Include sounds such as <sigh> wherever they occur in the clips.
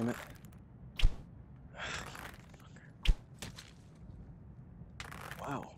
Damn it. Wow.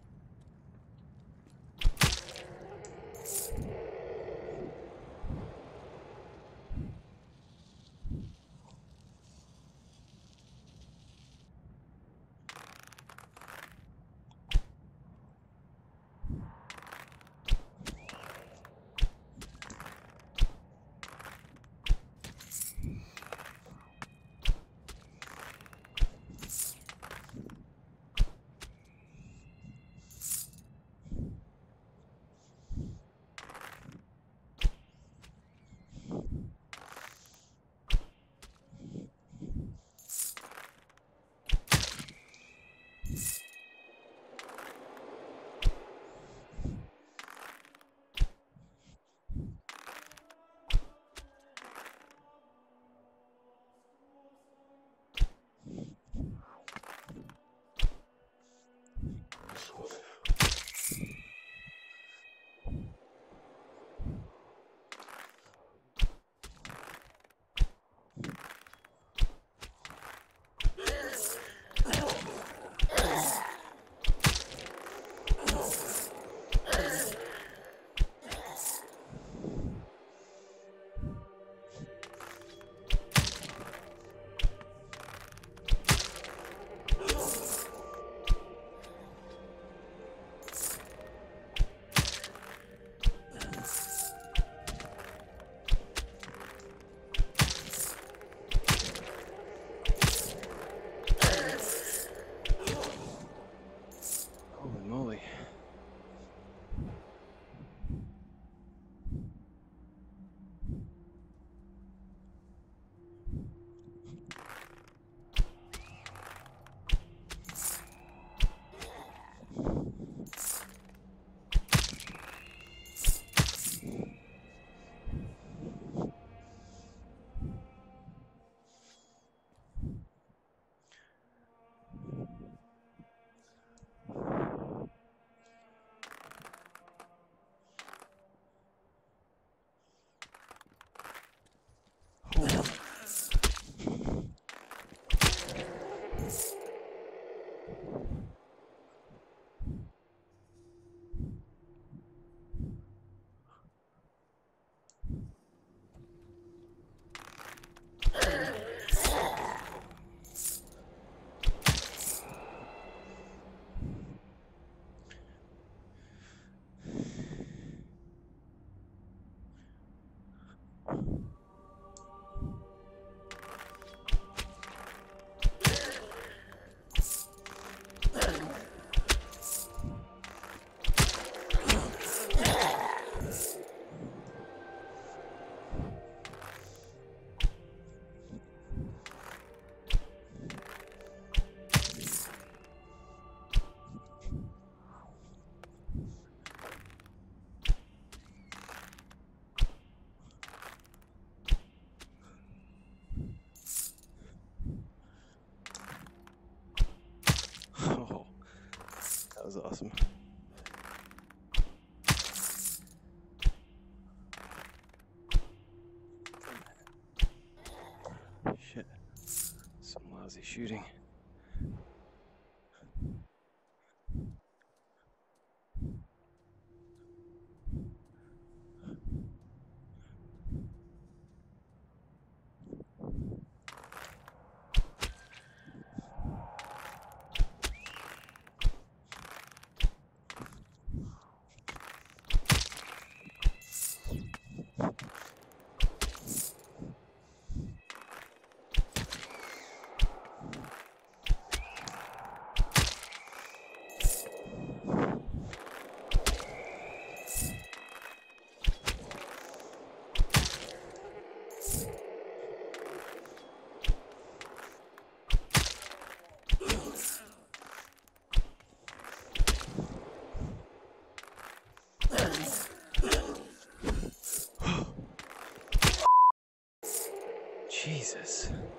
That was awesome. Shit. Some lousy shooting. Jesus.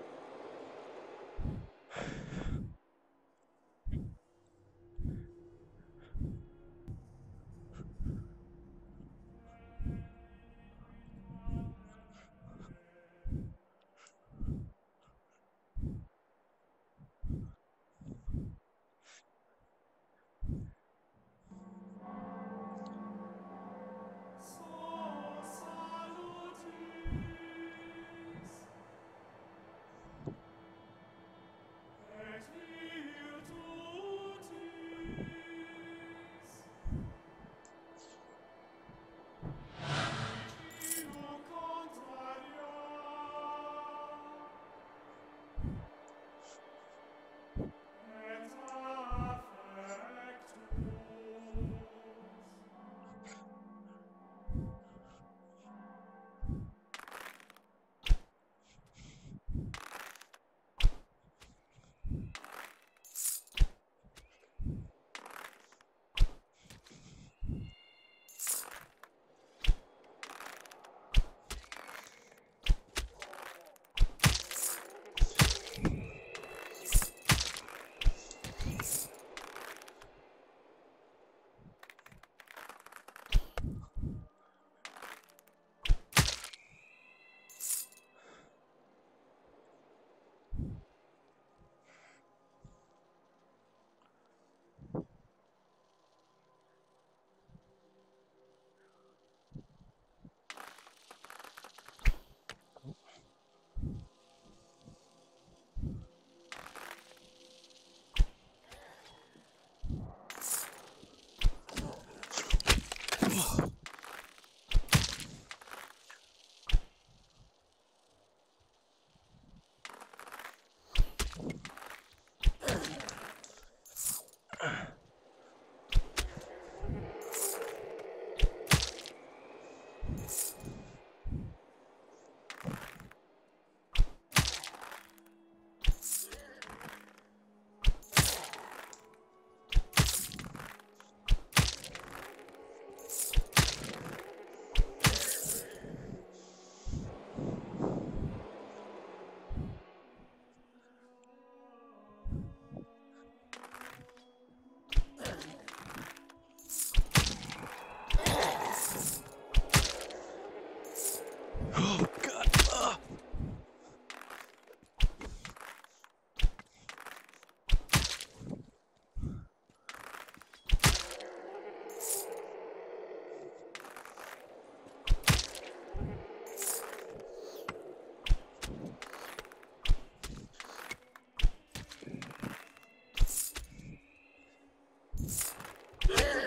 Yeah. <laughs>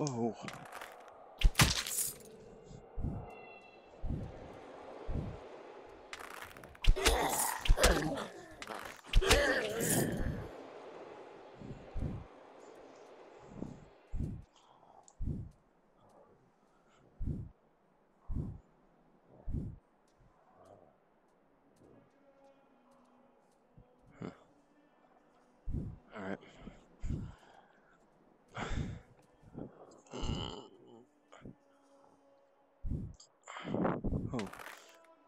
Oh.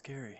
Scary.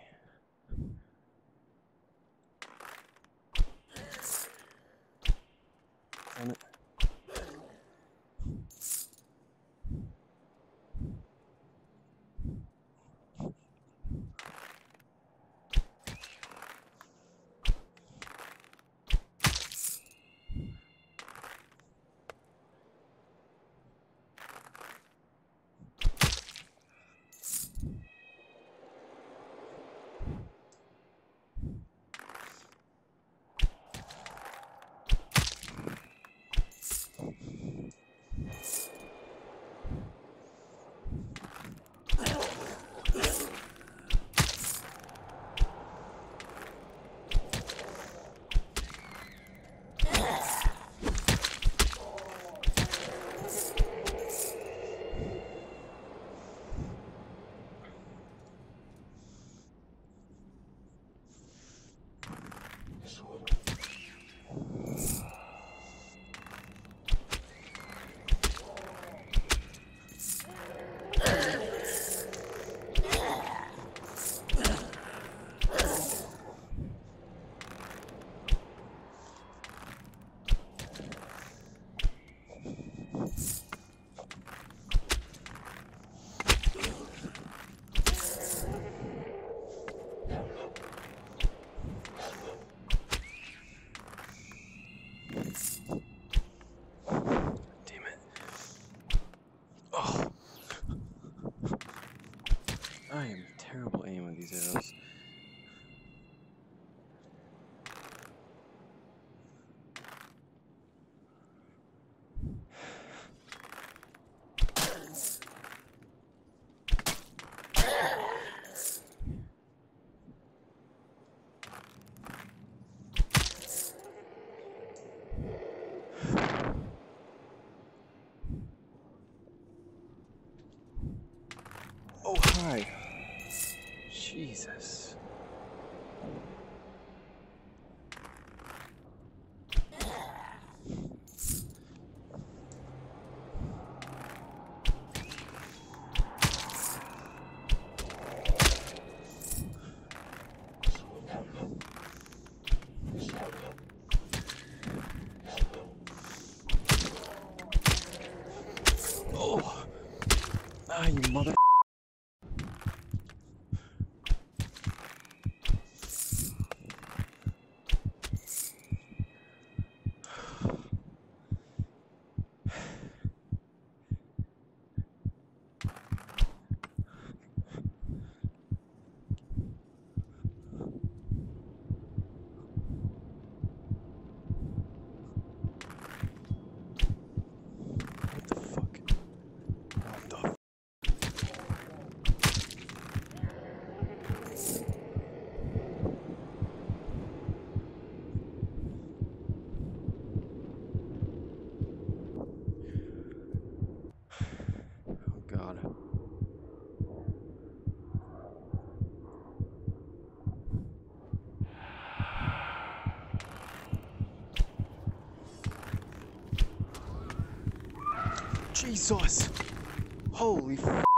I am terrible aim with these arrows. Oh, hi. Jesus. Oh. Ah, you mother. Jesus! Holy f-